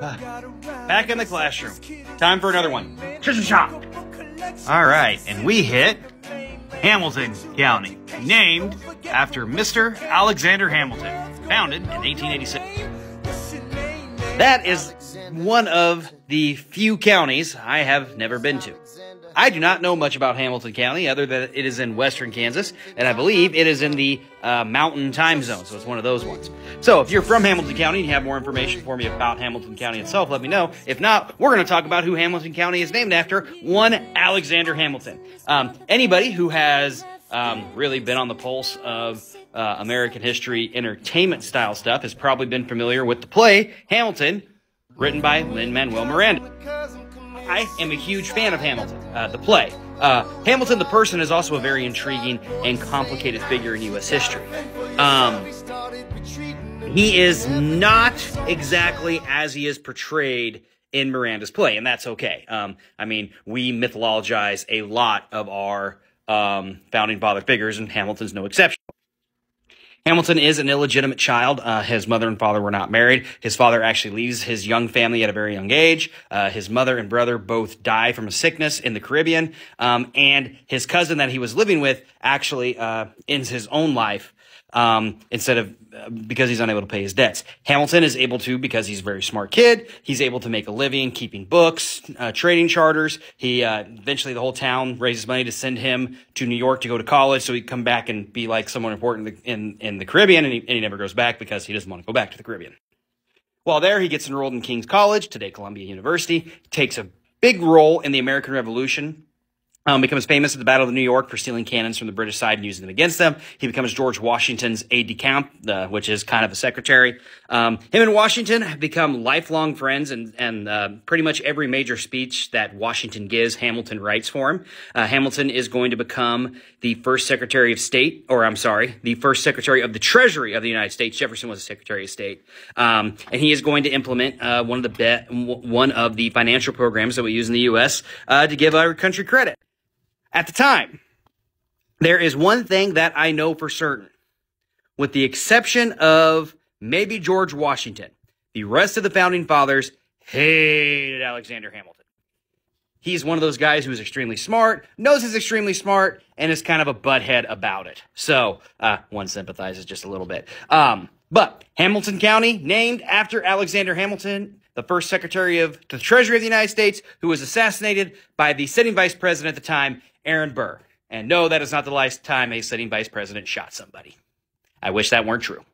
Back in the classroom. Time for another one. Shop. All right, and we hit Hamilton County, named after Mr. Alexander Hamilton, founded in 1886. That is one of the few counties I have never been to. I do not know much about Hamilton County other than it is in western Kansas, and I believe it is in the uh, mountain time zone, so it's one of those ones. So if you're from Hamilton County and you have more information for me about Hamilton County itself, let me know. If not, we're going to talk about who Hamilton County is named after, one Alexander Hamilton. Um, anybody who has um, really been on the pulse of uh, American history entertainment style stuff has probably been familiar with the play Hamilton, written by Lin-Manuel Miranda. I am a huge fan of Hamilton, uh, the play. Uh, Hamilton, the person, is also a very intriguing and complicated figure in U.S. history. Um, he is not exactly as he is portrayed in Miranda's play, and that's okay. Um, I mean, we mythologize a lot of our um, founding father figures, and Hamilton's no exception. Hamilton is an illegitimate child. Uh, his mother and father were not married. His father actually leaves his young family at a very young age. Uh, his mother and brother both die from a sickness in the Caribbean. Um, and his cousin that he was living with actually uh, ends his own life um, instead of uh, because he's unable to pay his debts. Hamilton is able to because he's a very smart kid. He's able to make a living keeping books, uh, trading charters. He uh, eventually the whole town raises money to send him to New York to go to college, so he come back and be like someone important in in the Caribbean, and he, and he never goes back because he doesn't want to go back to the Caribbean. While there, he gets enrolled in King's College, today Columbia University. takes a big role in the American Revolution um, becomes famous at the Battle of New York for stealing cannons from the British side and using them against them. He becomes George Washington's aide de camp, uh, which is kind of a secretary. Um, him and Washington have become lifelong friends, and and uh, pretty much every major speech that Washington gives, Hamilton writes for him. Uh, Hamilton is going to become the first Secretary of State, or I'm sorry, the first Secretary of the Treasury of the United States. Jefferson was a Secretary of State, um, and he is going to implement uh, one of the be- one of the financial programs that we use in the U.S. Uh, to give our country credit at the time. There is one thing that I know for certain, with the exception of maybe George Washington, the rest of the founding fathers hated Alexander Hamilton. He's one of those guys who is extremely smart, knows he's extremely smart, and is kind of a butthead about it. So, uh, one sympathizes just a little bit. Um, but Hamilton County, named after Alexander Hamilton, the first Secretary of the Treasury of the United States, who was assassinated by the sitting vice president at the time, Aaron Burr. And no, that is not the last time a sitting vice president shot somebody. I wish that weren't true.